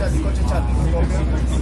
Gracias.